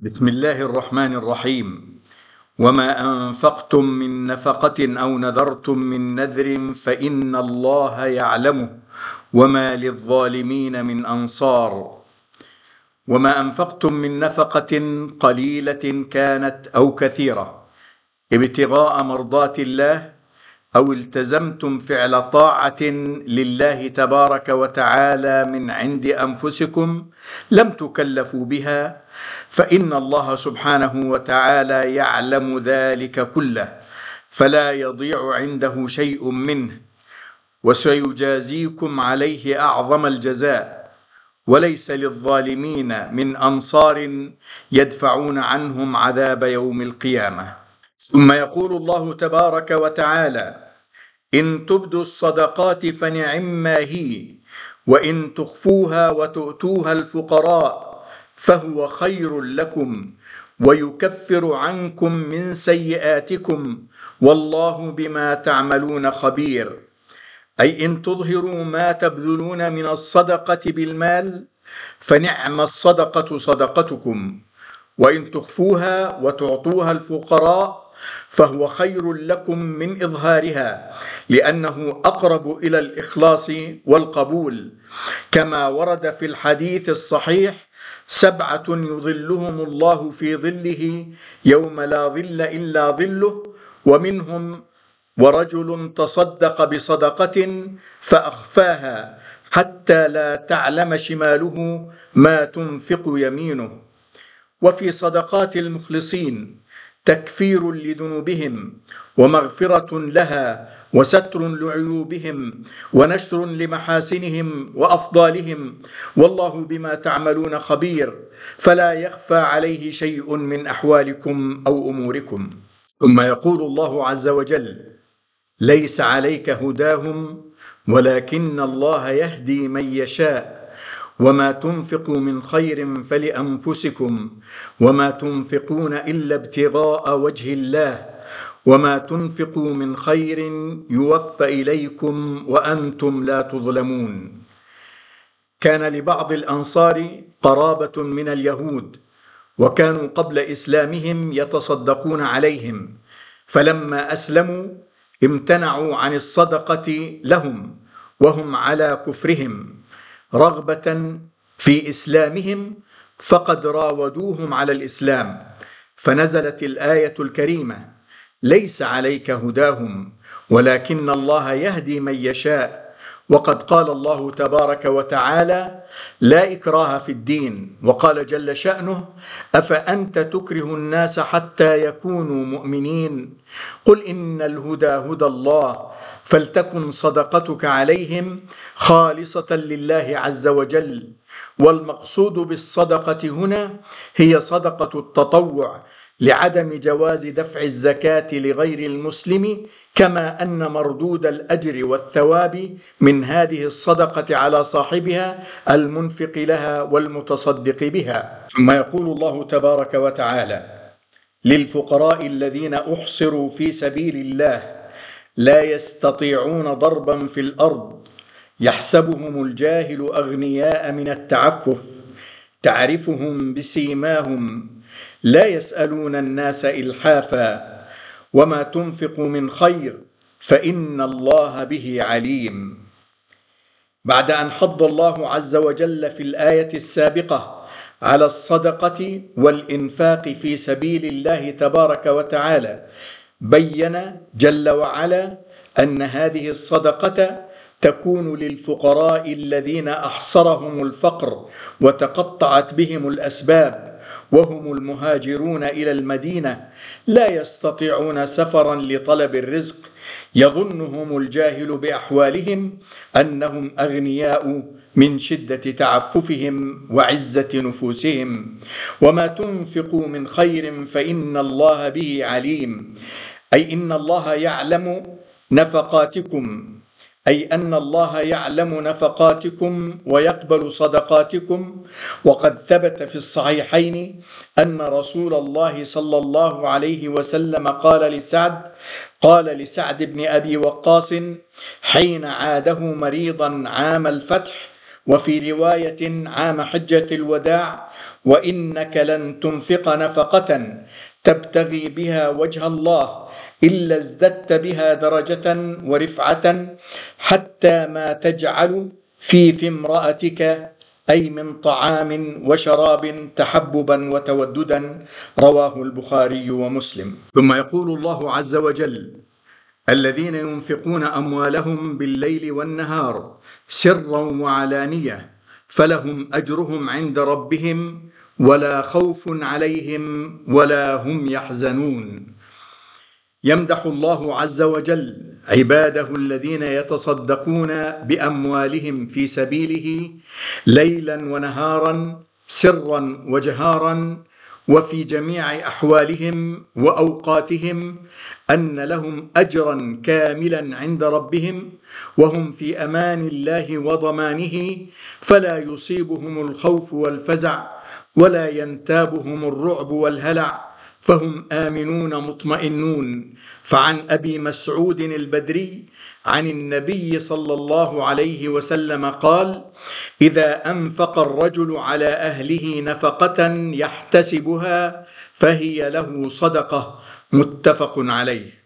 بسم الله الرحمن الرحيم. وما انفقتم من نفقه أو نذرتم من نذر فان الله يعلمه. وما للظالمين من انصار. وما انفقتم من نفقه قليله كانت أو كثيره. ابتغاء مرضات الله أو التزمتم فعل طاعة لله تبارك وتعالى من عند أنفسكم لم تكلفوا بها فإن الله سبحانه وتعالى يعلم ذلك كله فلا يضيع عنده شيء منه وسيجازيكم عليه أعظم الجزاء وليس للظالمين من أنصار يدفعون عنهم عذاب يوم القيامة. ثم يقول الله تبارك وتعالى إن تبدوا الصدقات فنعما هي وإن تخفوها وتؤتوها الفقراء فهو خير لكم ويكفر عنكم من سيئاتكم والله بما تعملون خبير. أي إن تظهروا ما تبذلون من الصدقة بالمال فنعم الصدقة صدقتكم وإن تخفوها وتعطوها الفقراء فهو خير لكم من إظهارها لأنه أقرب إلى الإخلاص والقبول. كما ورد في الحديث الصحيح سبعة يظلهم الله في ظله يوم لا ظل إلا ظله ومنهم ورجل تصدق بصدقة فأخفاها حتى لا تعلم شماله ما تنفق يمينه. وفي صدقات المخلصين تكفير لذنوبهم ومغفرة لها وستر لعيوبهم ونشر لمحاسنهم وأفضالهم. والله بما تعملون خبير فلا يخفى عليه شيء من أحوالكم أو أموركم. ثم يقول الله عز وجل ليس عليك هداهم ولكن الله يهدي من يشاء. وما تنفقوا من خير فلانفسكم وما تنفقون الا ابتغاء وجه الله وما تنفقوا من خير يوفى اليكم وأنتم لا تظلمون. كان لبعض الانصار قرابه من اليهود وكانوا قبل اسلامهم يتصدقون عليهم. فلما اسلموا امتنعوا عن الصدقه لهم وهم على كفرهم. رغبة في إسلامهم فقد راودوهم على الإسلام. فنزلت الآية الكريمة ليس عليك هداهم ولكن الله يهدي من يشاء وقد قال الله تبارك وتعالى لا إكراه في الدين وقال جل شأنه أفأنت تكره الناس حتى يكونوا مؤمنين؟ قل إن الهدى هدى الله فلتكن صدقتك عليهم خالصة لله عز وجل. والمقصود بالصدقة هنا هي صدقة التطوع لعدم جواز دفع الزكاة لغير المسلم كما أن مردود الأجر والثواب من هذه الصدقة على صاحبها المنفق لها والمتصدق بها. ثم يقول الله تبارك وتعالى للفقراء الذين أحصروا في سبيل الله لا يستطيعون ضربا في الأرض يحسبهم الجاهل أغنياء من التعفف تعرفهم بسيماهم لا يسألون الناس إلحافا وما تنفق من خير فإن الله به عليم. بعد أن حض الله عز وجل في الآية السابقة على الصدقة والإنفاق في سبيل الله تبارك وتعالى بين جل وعلا أن هذه الصدقة تكون للفقراء الذين أحصرهم الفقر وتقطعت بهم الأسباب وهم المهاجرون إلى المدينة لا يستطيعون سفرا لطلب الرزق. يظنهم الجاهل بأحوالهم أنهم أغنياء من شدة تعففهم وعزة نفوسهم. وما تنفقوا من خير فإن الله به عليم. أي إن الله يعلم نفقاتكم. أي أن الله يعلم نفقاتكم ويقبل صدقاتكم. وقد ثبت في الصحيحين أن رسول الله صلى الله عليه وسلم قال لسعد قال لسعد بن أبي وقاص حين عاده مريضا عام الفتح وفي رواية عام حجة الوداع وإنك لن تنفق نفقة تبتغي بها وجه الله. إلا ازددت بها درجة ورفعة حتى ما تجعل في في امرأتك أي من طعام وشراب تحببا وتوددا رواه البخاري ومسلم. ثم يقول الله عز وجل الذين ينفقون أموالهم بالليل والنهار سرا وعلانية فلهم أجرهم عند ربهم ولا خوف عليهم ولا هم يحزنون. يمدح الله عز وجل عباده الذين يتصدقون بأموالهم في سبيله ليلا ونهارا سرا وجهارا وفي جميع أحوالهم وأوقاتهم أن لهم اجرا كاملا عند ربهم وهم في أمان الله وضمانه فلا يصيبهم الخوف والفزع ولا ينتابهم الرعب والهلع فهم آمنون مطمئنون. فعن أبي مسعود البدري عن النبي صلى الله عليه وسلم قال إذا أنفق الرجل على أهله نفقة يحتسبها فهي له صدقة. متفق عليه.